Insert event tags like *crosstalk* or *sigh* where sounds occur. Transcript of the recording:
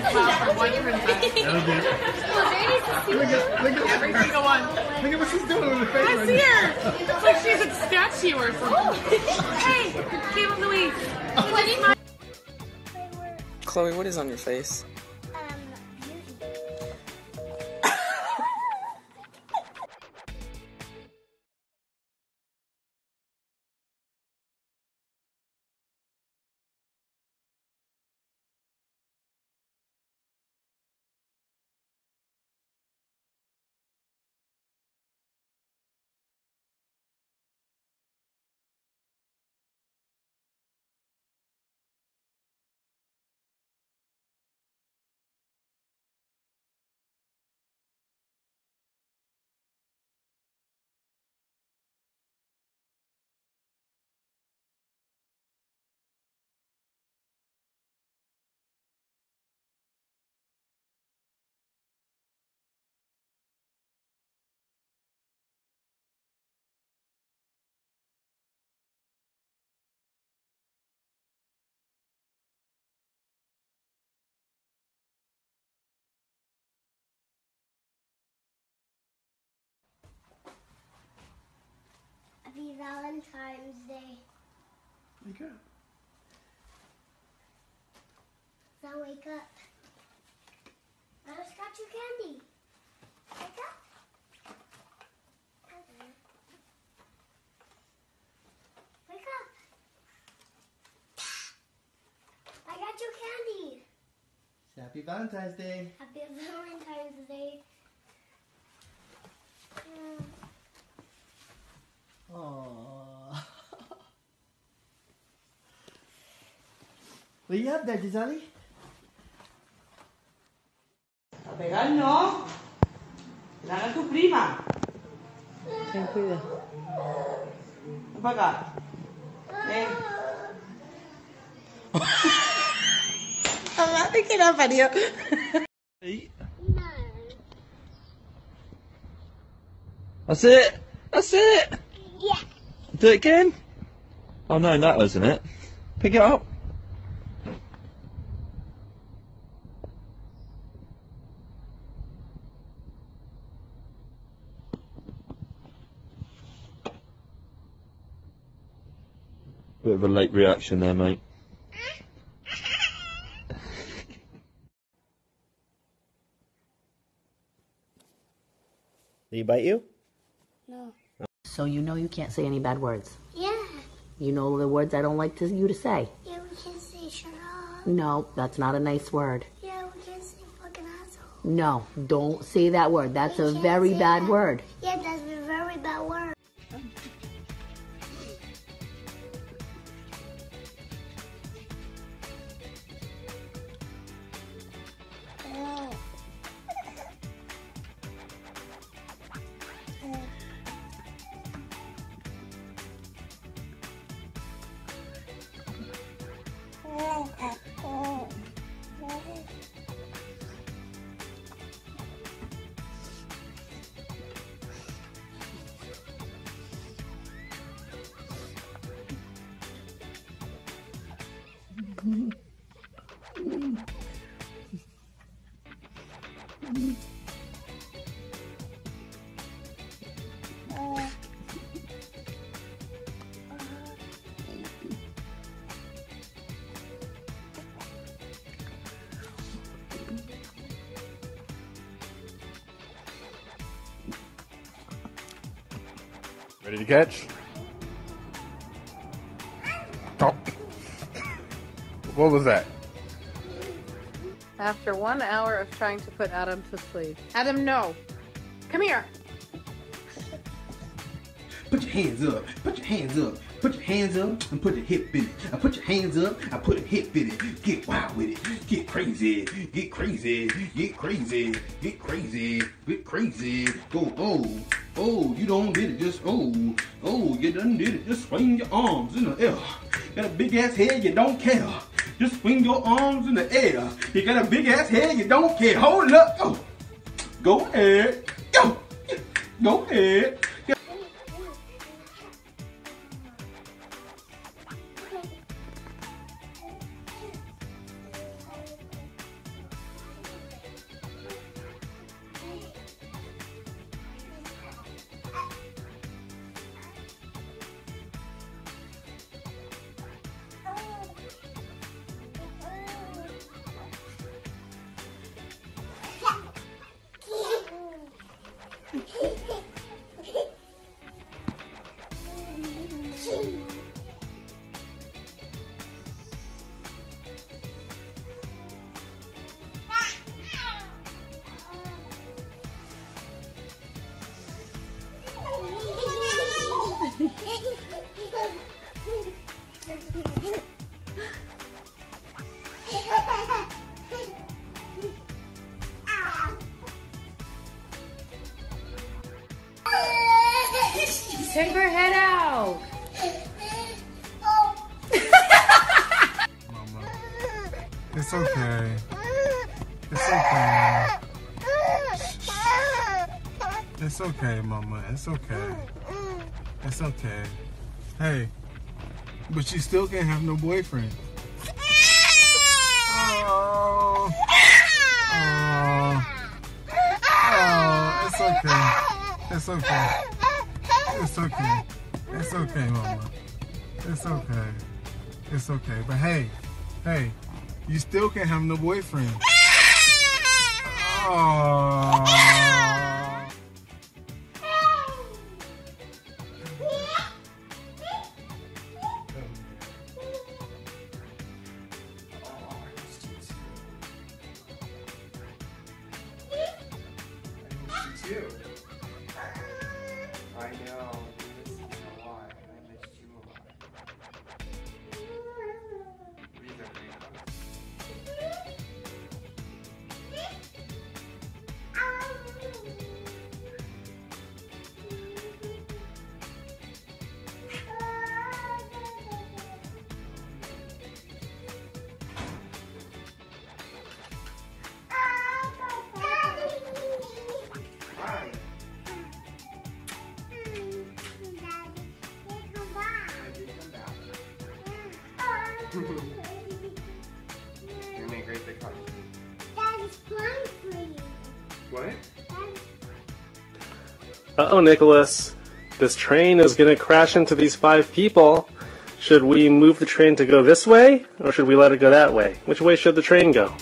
Took us well from one princess. That'll do. Look at, look at, Every single one. look at what she's doing with her face I right see now. her. It's like she's a statue or something. Oh. hey, Caleb Louise. *laughs* What's my Chloe, what is on your face? Happy Valentine's Day. Wake up. Now wake up. I just got you candy. Wake up. Wake up. I got you candy. Happy Valentine's Day. Happy Valentine's Day. Um, Up, Daddy Sally. A pegar no. La haga tu prima. Ten cuida. Ven para acá. Ven. *laughs* Mamá, que la parió. No. That's it. That's it. Yeah. Do it again. Oh no, that wasn't it. Pick it up. Bit of a late reaction there, mate. Did he bite you? No. So you know you can't say any bad words. Yeah. You know the words I don't like to, you to say. Yeah, we can say shut up. No, that's not a nice word. Yeah, we can say fucking asshole. No, don't say that word. That's We a very bad that. word. Yeah, that's a very bad word. Ready to catch? Oh. What was that? After one hour of trying to put Adam to sleep. Adam, no. Come here. Put your hands up. Put your hands up. Put your hands up and put your hip in it. I put your hands up. I put a hip in it. Get wild with it. Get crazy. Get crazy. Get crazy. Get crazy. Get crazy. Go oh oh. You don't did it. Just oh oh. You done did it. Just swing your arms in the air. Got a big ass head. You don't care. Just swing your arms in the air. You got a big ass head. You don't care. Hold up. Go. Go ahead. Go. Go ahead. Take her head out. Mama. *laughs* It's okay. It's okay. It's okay, Mama. It's okay. It's okay. Hey, but you still can't have no boyfriend. Oh. Oh. Oh, it's okay. It's okay. It's okay. It's okay, Mama. It's okay. It's okay. But hey, hey, you still can't have no boyfriend. Oh. I You made a great big hug. What? Uh-oh, Nicholas. This train is gonna crash into these five people. Should we move the train to go this way, or should we let it go that way? Which way should the train go?